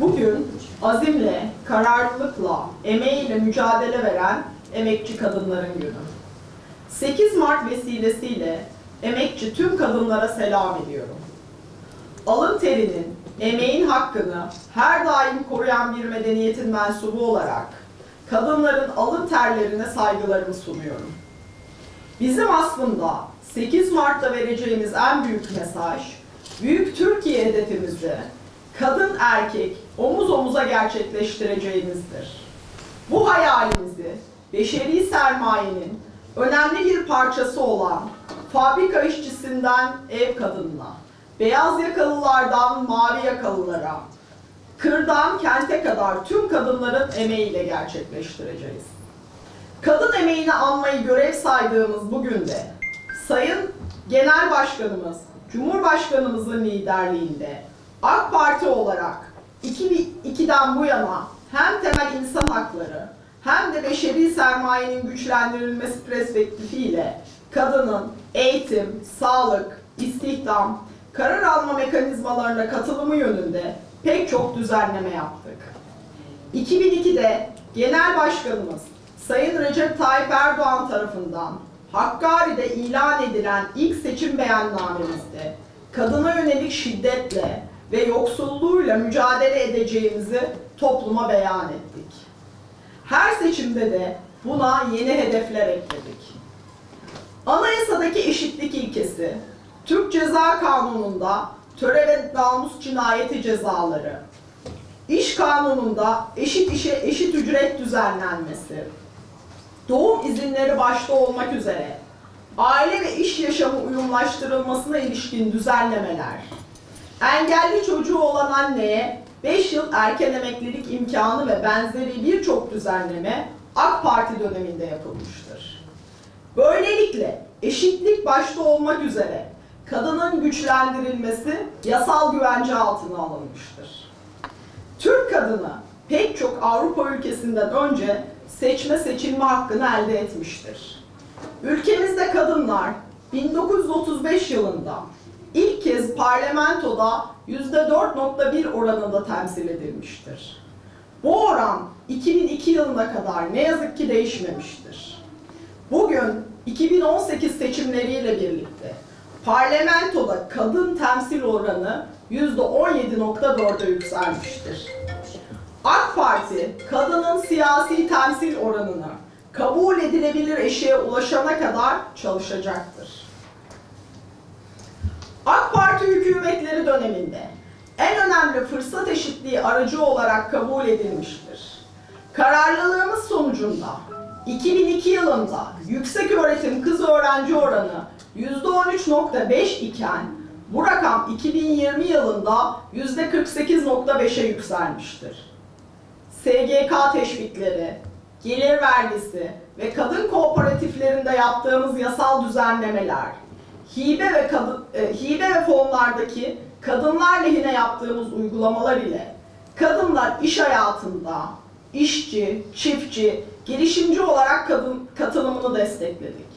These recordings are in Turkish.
Bugün azimle, kararlılıkla, emeğiyle mücadele veren emekçi kadınların günü. 8 Mart vesilesiyle emekçi tüm kadınlara selam ediyorum. Alın terinin, emeğin hakkını her daim koruyan bir medeniyetin mensubu olarak kadınların alın terlerine saygılarımı sunuyorum. Bizim aslında 8 Mart'ta vereceğimiz en büyük mesaj, Büyük Türkiye hedefimizi kadın erkek omuz omuza gerçekleştireceğimizdir. Bu hayalimizi beşeri sermayenin önemli bir parçası olan fabrika işçisinden ev kadınına, beyaz yakalılardan mavi yakalılara, kırdan kente kadar tüm kadınların emeğiyle gerçekleştireceğiz. Kadın emeğini anmayı görev saydığımız bugün de Sayın Genel Başkanımız, Cumhurbaşkanımızın liderliğinde AK Parti olarak 2002'den bu yana hem temel insan hakları hem de beşeri sermayenin güçlendirilmesi perspektifiyle kadının eğitim, sağlık, istihdam, karar alma mekanizmalarına katılımı yönünde pek çok düzenleme yaptık. 2002'de Genel Başkanımız Sayın Recep Tayyip Erdoğan tarafından Hakkari'de ilan edilen ilk seçim beyannamemizde kadına yönelik şiddetle ve yoksulluğuyla mücadele edeceğimizi topluma beyan ettik. Her seçimde de buna yeni hedefler ekledik. Anayasadaki eşitlik ilkesi, Türk Ceza Kanunu'nda töre ve namus cinayeti cezaları, İş kanununda eşit işe eşit ücret düzenlenmesi, doğum izinleri başta olmak üzere aile ve iş yaşamı uyumlaştırılmasına ilişkin düzenlemeler, engelli çocuğu olan anneye 5 yıl erken emeklilik imkanı ve benzeri birçok düzenleme AK Parti döneminde yapılmıştır. Böylelikle eşitlik başta olmak üzere kadının güçlendirilmesi yasal güvence altına alınmıştır. Türk kadını pek çok Avrupa ülkesinden önce seçme seçilme hakkını elde etmiştir. Ülkemizde kadınlar 1935 yılında ilk kez parlamentoda %4.1 oranında temsil edilmiştir. Bu oran 2002 yılına kadar ne yazık ki değişmemiştir. Bugün 2018 seçimleriyle birlikte parlamentoda kadın temsil oranı %17.4'e yükselmiştir. AK Parti, kadının siyasi temsil oranını kabul edilebilir eşiğe ulaşana kadar çalışacaktır. Parti hükümetleri döneminde en önemli fırsat eşitliği aracı olarak kabul edilmiştir. Kararlılığımız sonucunda 2002 yılında yüksek öğretim kız öğrenci oranı %13.5 iken bu rakam 2020 yılında %48.5'e yükselmiştir. SGK teşvikleri, gelir vergisi ve kadın kooperatiflerinde yaptığımız yasal düzenlemeler, hibe ve kadın, e, hibe ve fonlardaki kadınlar lehine yaptığımız uygulamalar ile kadınlar iş hayatında işçi, çiftçi, girişimci olarak kadın katılımını destekledik.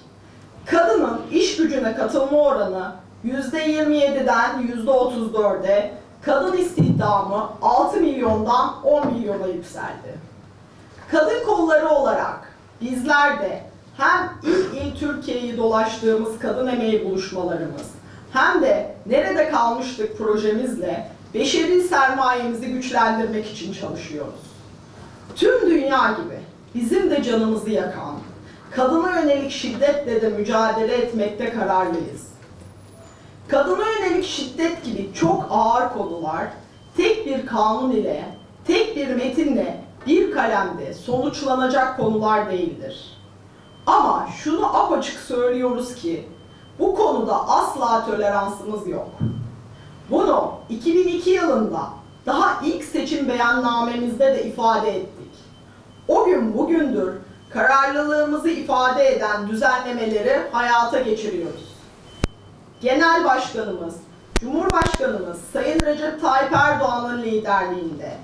Kadının iş gücüne katılma oranı %27'den %34'e, kadın istihdamı 6 milyondan 10 milyona yükseldi. Kadın kolları olarak bizler de hem ilk il Türkiye'yi dolaştığımız kadın emeği buluşmalarımız hem de nerede kalmıştık projemizle beşeri sermayemizi güçlendirmek için çalışıyoruz. Tüm dünya gibi bizim de canımızı yakan, kadına yönelik şiddetle de mücadele etmekte kararlıyız. Kadına yönelik şiddet gibi çok ağır konular tek bir kanun ile, tek bir metinle bir kalemde sonuçlanacak konular değildir. Ama şunu apaçık söylüyoruz ki bu konuda asla toleransımız yok. Bunu 2002 yılında daha ilk seçim beyannamemizde de ifade ettik. O gün bugündür kararlılığımızı ifade eden düzenlemeleri hayata geçiriyoruz. Genel Başkanımız, Cumhurbaşkanımız Sayın Recep Tayyip Erdoğan'ın liderliğinde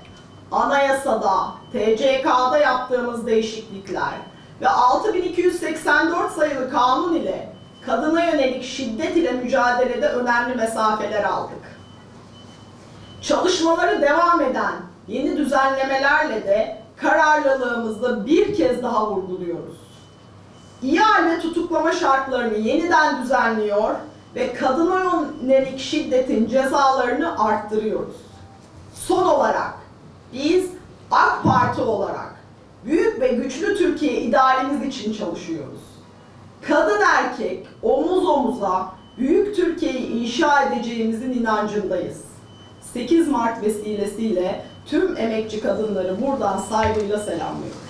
anayasada, TCK'da yaptığımız değişiklikler ve 6284 sayılı kanun ile kadına yönelik şiddet ile mücadelede önemli mesafeler aldık. Çalışmaları devam eden yeni düzenlemelerle de kararlılığımızı bir kez daha vurguluyoruz. İhal ve tutuklama şartlarını yeniden düzenliyor ve kadına yönelik şiddetin cezalarını arttırıyoruz. Son olarak biz AK Parti olarak büyük ve güçlü Türkiye idealimiz için çalışıyoruz. Kadın erkek omuz omuza büyük Türkiye'yi inşa edeceğimizin inancındayız. 8 Mart vesilesiyle tüm emekçi kadınları buradan saygıyla selamlıyorum.